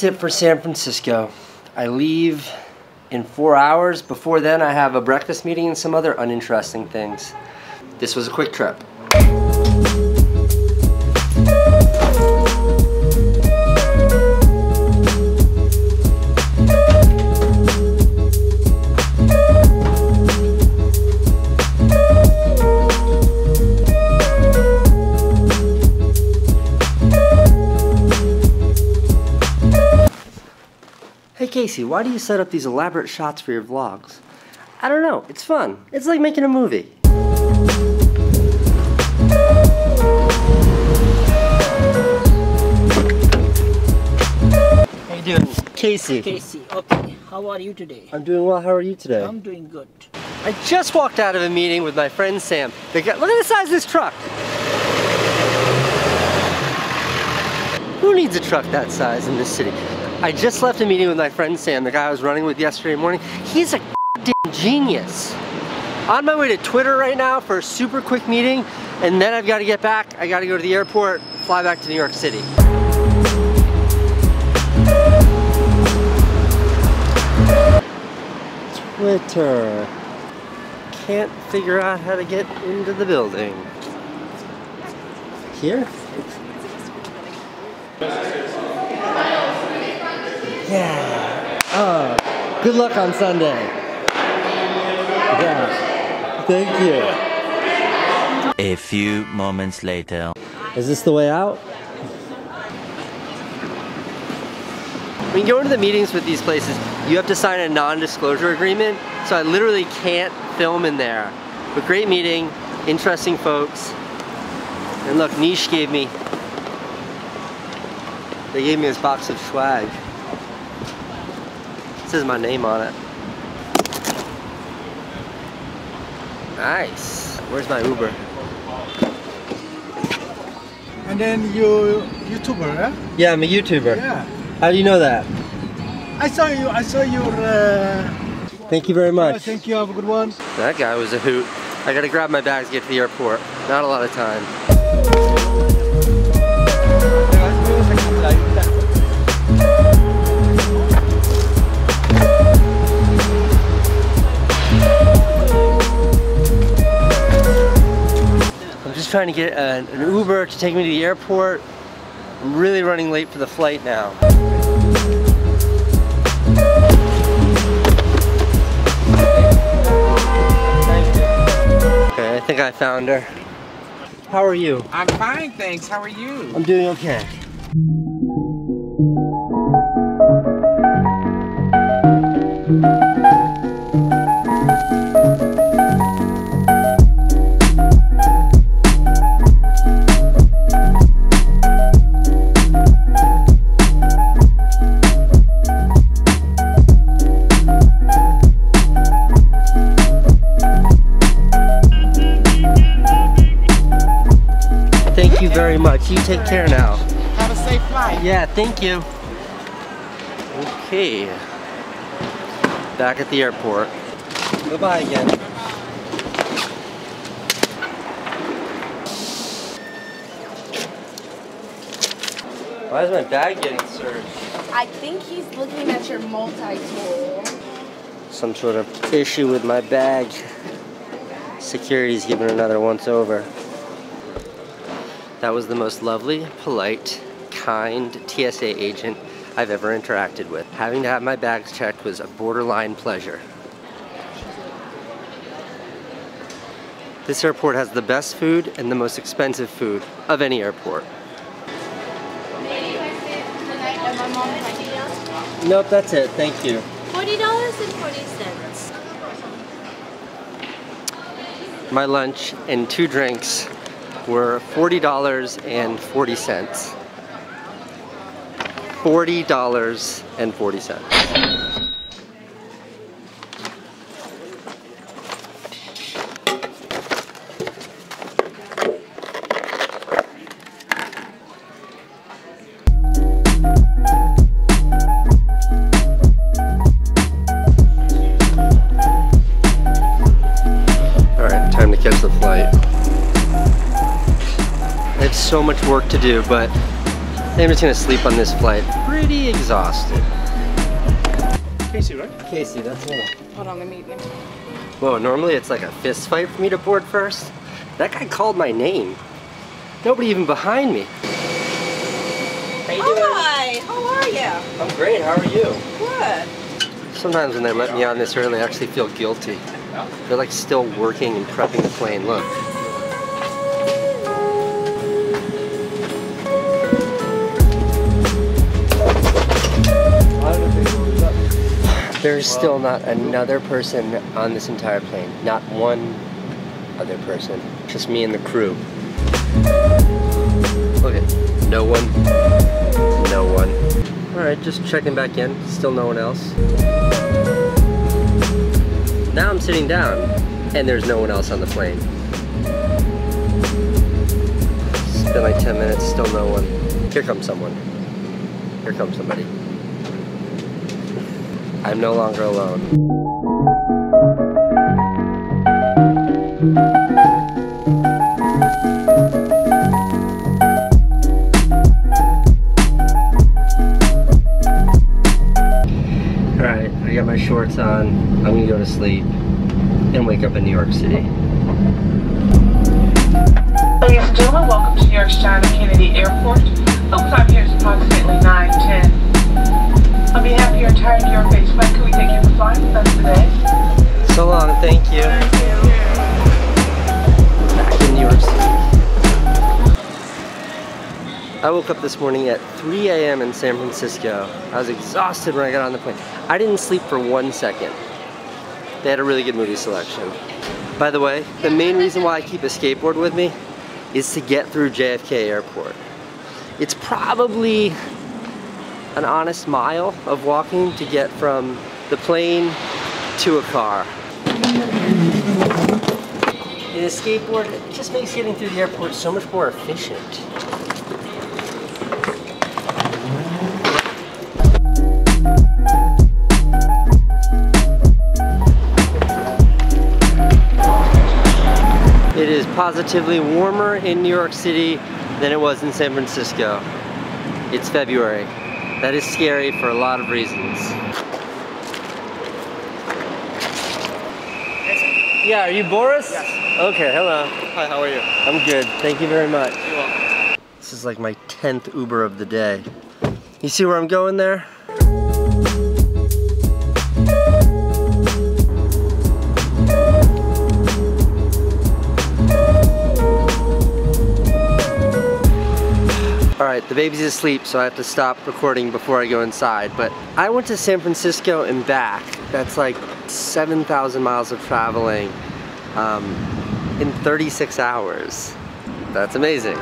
tip for San Francisco. I leave in four hours. Before then, I have a breakfast meeting and some other uninteresting things. This was a quick trip. Casey, why do you set up these elaborate shots for your vlogs? I don't know, it's fun. It's like making a movie. How you doing? Casey. Casey, okay. How are you today? I'm doing well, how are you today? I'm doing good. I just walked out of a meeting with my friend Sam. They got, look at the size of this truck. Who needs a truck that size in this city? I just left a meeting with my friend Sam, the guy I was running with yesterday morning. He's a genius. On my way to Twitter right now for a super quick meeting, and then I've got to get back. I got to go to the airport, fly back to New York City. Twitter. Can't figure out how to get into the building. Here? Yeah. Oh, good luck on Sunday. Yeah. Thank you. A few moments later. Is this the way out? When you go into the meetings with these places, you have to sign a non-disclosure agreement, so I literally can't film in there. But great meeting, interesting folks. And look, Niche gave me, they gave me this box of swag. It says my name on it. Nice. Where's my Uber? And then you YouTuber, eh? Yeah, I'm a YouTuber. Yeah. How do you know that? I saw you. I saw your. Uh, Thank you very much. thank you. Have a good one. That guy was a hoot. I gotta grab my bags to get to the airport. Not a lot of time. Just trying to get an, an Uber to take me to the airport. I'm really running late for the flight now. Okay, I think I found her. How are you? I'm fine, thanks. How are you? I'm doing okay. Very much. You take care now. Have a safe flight. Yeah, thank you. Okay. Back at the airport. Bye-bye again. Why is my bag getting searched? I think he's looking at your multi-tool. Some sort of issue with my bag. Security's giving another once over. That was the most lovely, polite, kind TSA agent I've ever interacted with. Having to have my bags checked was a borderline pleasure. This airport has the best food and the most expensive food of any airport. Nope, that's it. Thank you. Forty dollars and forty cents. My lunch and two drinks were $40.40. $40.40. so much work to do, but I'm just gonna sleep on this flight. Pretty exhausted. Casey, right? Casey, that's me. Hold on, let me. Let. Whoa, normally it's like a fist fight for me to board first. That guy called my name. Nobody even behind me. How you doing? Hi, how are you? I'm great, how are you? Good. Sometimes when they let me on this early, I actually feel guilty. They're like still working and prepping the plane. Look. There's still not another person on this entire plane. Not one other person. Just me and the crew. Look at no one. No one. Alright, just checking back in. Still no one else. Now I'm sitting down and there's no one else on the plane. It's been like 10 minutes, still no one. Here comes someone. Here comes somebody. I'm no longer alone. Alright, I got my shorts on. I'm gonna go to sleep and wake up in New York City. Woke up this morning at 3 a.m. in San Francisco. I was exhausted when I got on the plane. I didn't sleep for one second. They had a really good movie selection. By the way, the main reason why I keep a skateboard with me is to get through JFK Airport. It's probably an honest mile of walking to get from the plane to a car. In a skateboard, just makes getting through the airport so much more efficient. Positively warmer in New York City than it was in San Francisco. It's February. That is scary for a lot of reasons. Yeah, are you Boris? Yes. Okay, hello. Hi, how are you? I'm good. Thank you very much. This is like my 10th Uber of the day. You see where I'm going there? The baby's asleep, so I have to stop recording before I go inside. But I went to San Francisco and back. That's like 7,000 miles of traveling um, in 36 hours. That's amazing.